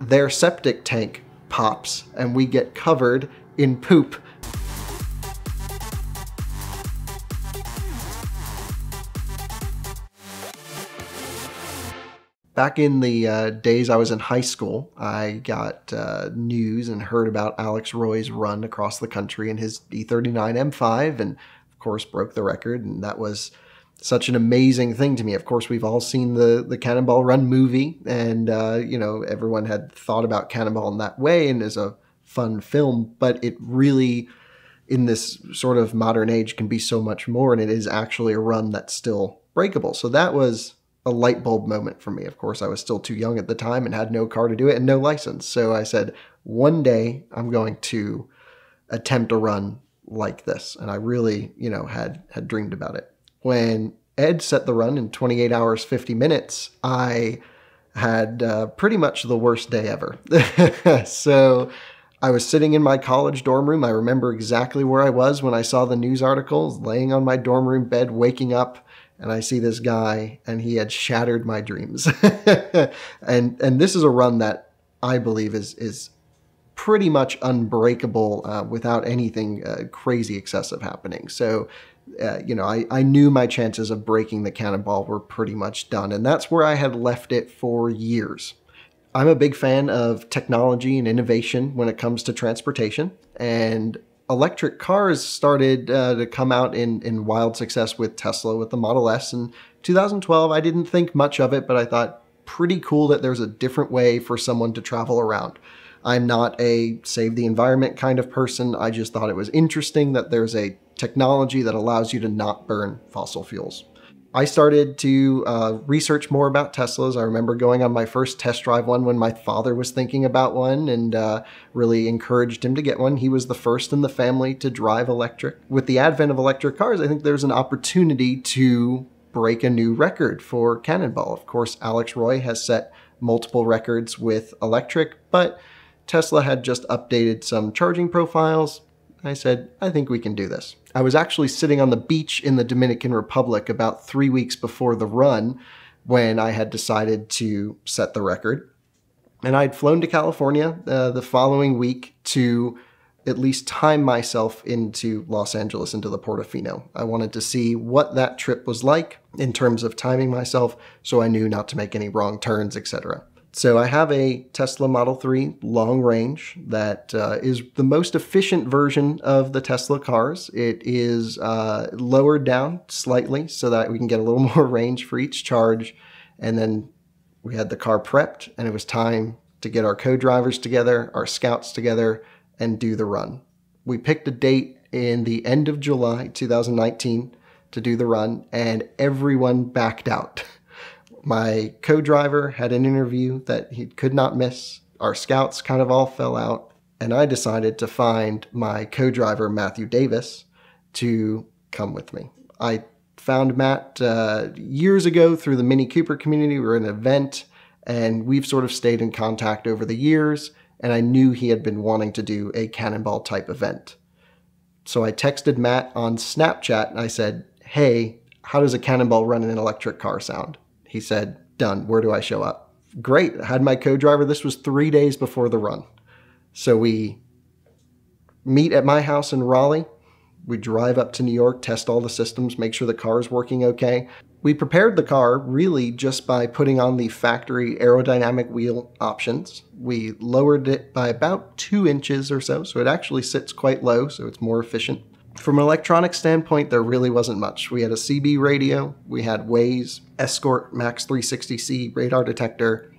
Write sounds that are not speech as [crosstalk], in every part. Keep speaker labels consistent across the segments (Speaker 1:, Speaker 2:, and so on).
Speaker 1: their septic tank pops and we get covered in poop. Back in the uh, days I was in high school, I got uh, news and heard about Alex Roy's run across the country in his E39 M5 and, of course, broke the record. And that was such an amazing thing to me. Of course, we've all seen the the Cannonball Run movie, and uh, you know everyone had thought about Cannonball in that way and as a fun film, but it really, in this sort of modern age, can be so much more, and it is actually a run that's still breakable. So that was a light bulb moment for me. Of course, I was still too young at the time and had no car to do it and no license. So I said, one day I'm going to attempt a run like this, and I really, you know, had had dreamed about it when Ed set the run in 28 hours 50 minutes, I had uh, pretty much the worst day ever. [laughs] so I was sitting in my college dorm room. I remember exactly where I was when I saw the news articles, laying on my dorm room bed, waking up, and I see this guy, and he had shattered my dreams. [laughs] and and this is a run that I believe is is pretty much unbreakable uh, without anything uh, crazy excessive happening. So uh, you know, I, I knew my chances of breaking the cannonball were pretty much done. And that's where I had left it for years. I'm a big fan of technology and innovation when it comes to transportation. And electric cars started uh, to come out in, in wild success with Tesla with the Model S. In 2012, I didn't think much of it, but I thought pretty cool that there's a different way for someone to travel around. I'm not a save the environment kind of person. I just thought it was interesting that there's a technology that allows you to not burn fossil fuels. I started to uh, research more about Teslas. I remember going on my first test drive one when my father was thinking about one and uh, really encouraged him to get one. He was the first in the family to drive electric. With the advent of electric cars, I think there's an opportunity to break a new record for Cannonball. Of course, Alex Roy has set multiple records with electric, but Tesla had just updated some charging profiles, I said, I think we can do this. I was actually sitting on the beach in the Dominican Republic about three weeks before the run when I had decided to set the record. And I'd flown to California uh, the following week to at least time myself into Los Angeles, into the Portofino. I wanted to see what that trip was like in terms of timing myself so I knew not to make any wrong turns, etc. So I have a Tesla Model 3 long range that uh, is the most efficient version of the Tesla cars. It is uh, lowered down slightly so that we can get a little [laughs] more range for each charge. And then we had the car prepped and it was time to get our co-drivers together, our scouts together, and do the run. We picked a date in the end of July 2019 to do the run and everyone backed out. [laughs] My co driver had an interview that he could not miss. Our scouts kind of all fell out. And I decided to find my co driver, Matthew Davis, to come with me. I found Matt uh, years ago through the Mini Cooper community. We were at an event, and we've sort of stayed in contact over the years. And I knew he had been wanting to do a cannonball type event. So I texted Matt on Snapchat and I said, Hey, how does a cannonball run in an electric car sound? He said, Done. Where do I show up? Great. I had my co driver. This was three days before the run. So we meet at my house in Raleigh. We drive up to New York, test all the systems, make sure the car is working okay. We prepared the car really just by putting on the factory aerodynamic wheel options. We lowered it by about two inches or so, so it actually sits quite low, so it's more efficient. From an electronic standpoint, there really wasn't much. We had a CB radio, we had Waze, Escort Max 360C radar detector,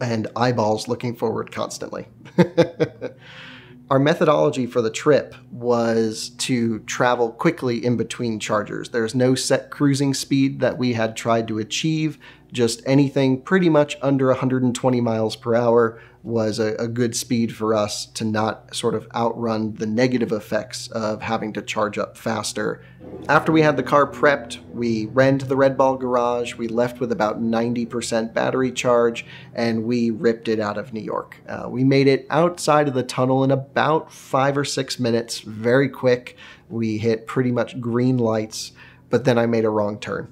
Speaker 1: and eyeballs looking forward constantly. [laughs] Our methodology for the trip was to travel quickly in between chargers. There's no set cruising speed that we had tried to achieve, just anything pretty much under 120 miles per hour was a, a, good speed for us to not sort of outrun the negative effects of having to charge up faster. After we had the car prepped, we ran to the Red Ball garage, we left with about 90% battery charge, and we ripped it out of New York. Uh, we made it outside of the tunnel in about five or six minutes, very quick. We hit pretty much green lights, but then I made a wrong turn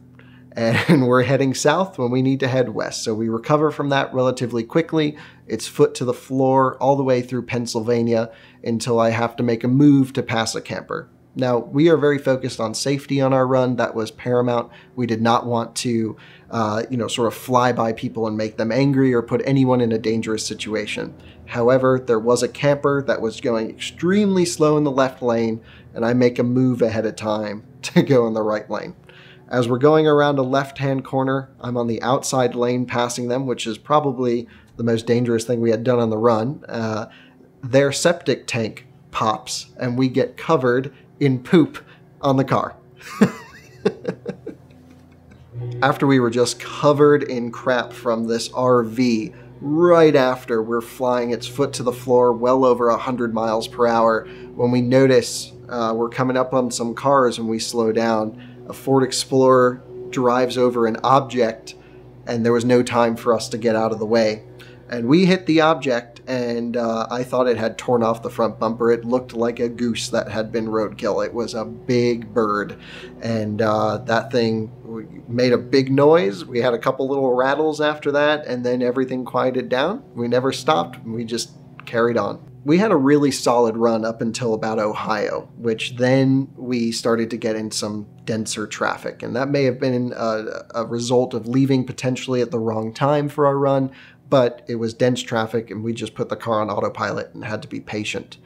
Speaker 1: and [laughs] we're heading south when we need to head west. So we recover from that relatively quickly, its foot to the floor all the way through Pennsylvania until I have to make a move to pass a camper. Now, we are very focused on safety on our run. That was paramount. We did not want to, uh, you know, sort of fly by people and make them angry or put anyone in a dangerous situation. However, there was a camper that was going extremely slow in the left lane, and I make a move ahead of time [laughs] to go in the right lane. As we're going around a left hand corner, I'm on the outside lane passing them, which is probably the most dangerous thing we had done on the run. Uh, their septic tank pops, and we get covered in poop on the car. [laughs] after we were just covered in crap from this RV, right after we're flying its foot to the floor well over 100 miles per hour, when we notice uh, we're coming up on some cars and we slow down, a Ford Explorer drives over an object and there was no time for us to get out of the way. And we hit the object, and uh, I thought it had torn off the front bumper. It looked like a goose that had been roadkill. It was a big bird, and uh, that thing made a big noise. We had a couple little rattles after that, and then everything quieted down. We never stopped. We just carried on we had a really solid run up until about Ohio, which then we started to get in some denser traffic. And that may have been a, a, result of leaving potentially at the wrong time for our run, but it was dense traffic and we just put the car on autopilot and had to be patient.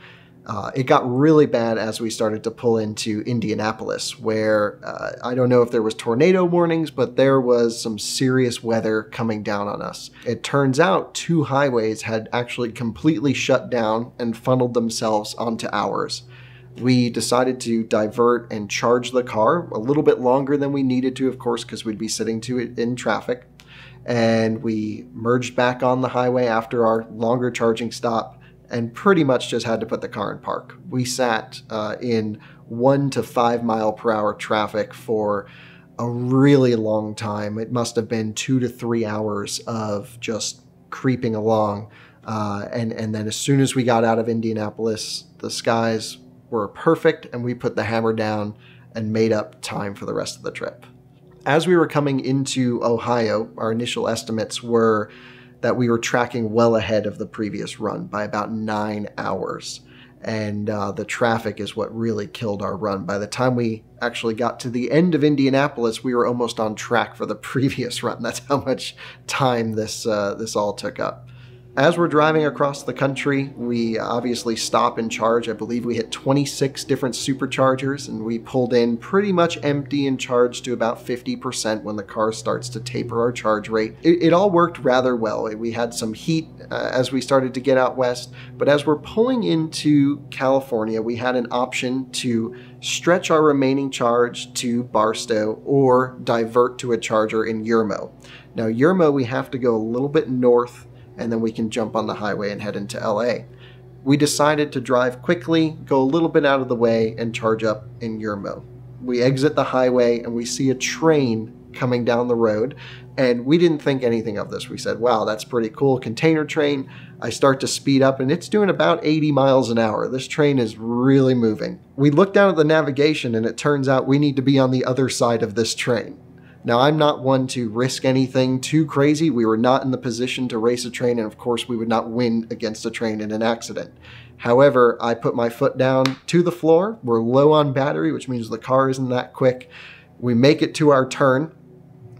Speaker 1: Uh, it got really bad as we started to pull into Indianapolis, where uh, I don't know if there was tornado warnings, but there was some serious weather coming down on us. It turns out two highways had actually completely shut down and funneled themselves onto ours. We decided to divert and charge the car a little bit longer than we needed to, of course, because we'd be sitting to it in traffic and we merged back on the highway after our longer charging stop and pretty much just had to put the car in park. We sat uh, in one to five mile per hour traffic for a really long time. It must have been two to three hours of just creeping along. Uh, and, and then as soon as we got out of Indianapolis, the skies were perfect and we put the hammer down and made up time for the rest of the trip as we were coming into Ohio, our initial estimates were that we were tracking well ahead of the previous run by about nine hours. And uh, the traffic is what really killed our run. By the time we actually got to the end of Indianapolis, we were almost on track for the [laughs] previous run. That's how much time this uh, this all took up. As we're driving across the country, we obviously stop and charge. I believe we hit 26 different superchargers and we pulled in pretty much empty and charged to about 50% when the car starts to taper our charge rate. It, it all worked rather well. We had some heat uh, as we started to get out west, but as we're pulling into California, we had an option to stretch our remaining charge to Barstow or divert to a charger in Yermo. Now, Yermo, we have to go a little bit north and then we can jump on the highway and head into LA. We decided to drive quickly, go a little bit out of the way, and charge up in Yermo. We exit the highway and we see a train coming down the road, and we didn't think anything of this. We said, wow, that's pretty cool. Container train. I start to speed up, and it's doing about 80 miles an hour. This train is really moving. We look down at the navigation, and it turns out we need to be on the other side of this train. Now, I'm not one to risk anything too crazy. We were not in the position to race a train, and of course, we would not win against a train in an accident. However, I put my foot down to the floor. We're low on battery, which means the car isn't that quick. We make it to our turn.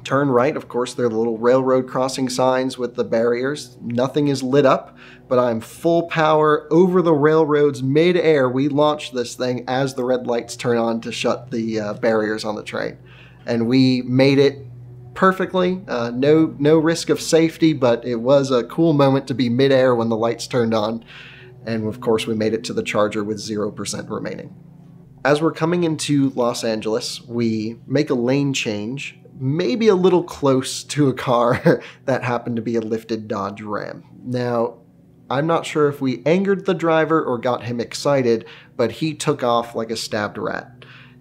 Speaker 1: Turn right, of course, there are the little railroad crossing signs with the barriers. Nothing is lit up, but I'm full power over the railroads mid-air. We launch this thing as the red lights turn on to shut the uh, barriers on the train and we made it perfectly. Uh, no no risk of safety, but it was a cool moment to be midair when the lights turned on. And of course, we made it to the charger with 0% remaining. As we're coming into Los Angeles, we make a lane change, maybe a little close to a car [laughs] that happened to be a lifted Dodge Ram. Now, I'm not sure if we angered the driver or got him excited, but he took off like a stabbed rat.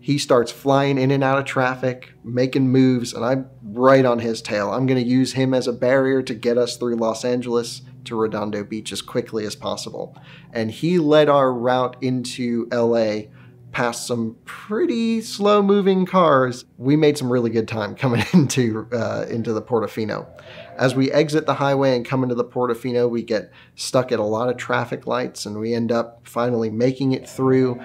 Speaker 1: He starts flying in and out of traffic, making moves, and I'm right on his tail. I'm going to use him as a barrier to get us through Los Angeles to Redondo Beach as quickly as possible. And he led our route into LA past some pretty slow moving cars, we made some really good time coming [laughs] into uh, into the Portofino. As we exit the highway and come into the Portofino, we get stuck at a lot of traffic lights and we end up finally making it through.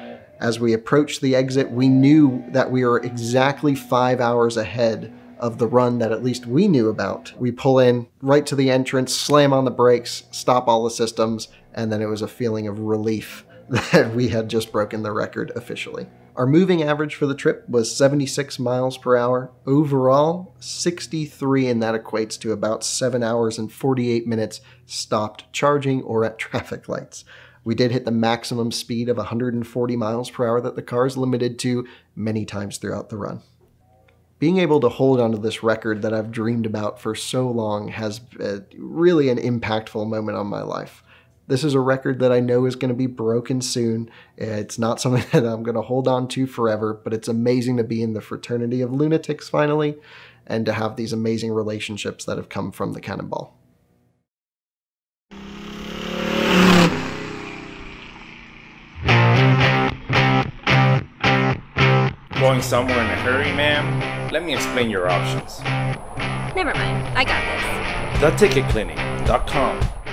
Speaker 1: As we approached the exit, we knew that we were exactly five hours ahead of the run that at least we knew about. We pull in right to the entrance, slam on the brakes, stop all the systems, and then it was a feeling of relief [laughs] that we had just broken the record officially. Our moving average for the trip was 76 miles per hour. Overall, 63, and that equates to about 7 hours and 48 minutes stopped charging or at [laughs] traffic lights. We did hit the maximum speed of 140 miles per hour that the car is limited to many times throughout the run. Being able to hold onto this record that I've dreamed about for so long has really an impactful moment on my life. This is a record that I know is going to be broken soon. It's not something [laughs] that I'm going to hold on to forever, but it's amazing to be in the fraternity of lunatics finally and to have these amazing relationships that have come from the cannonball.
Speaker 2: Going somewhere in a hurry, ma'am? Let me explain your options.
Speaker 3: Never mind, I got this.
Speaker 2: TheTicketClinic.com